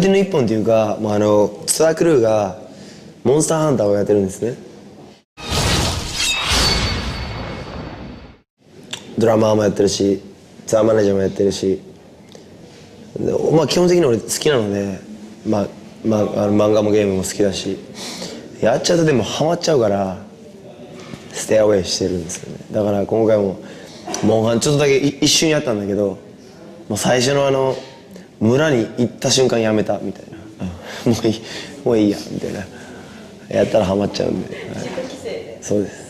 手の一本っていうか、まあ、あのツアークルーがモンスターハンターをやってるんですね。ドラマーもやってるしツアーマネージャーもやってるし。まあ基本的に俺好きなので、まあまあ、あの漫画もゲームも好きだしやっちゃうとでもハマっちゃうからステアウェイしてるんですよね。だから今回もモンハンちょっとだけ一瞬やったんだけどもう最初のあの村に行った瞬間やめたみたいな、うん。もういいもういいやみたいな。やったらハマっちゃうんで、はい。そうです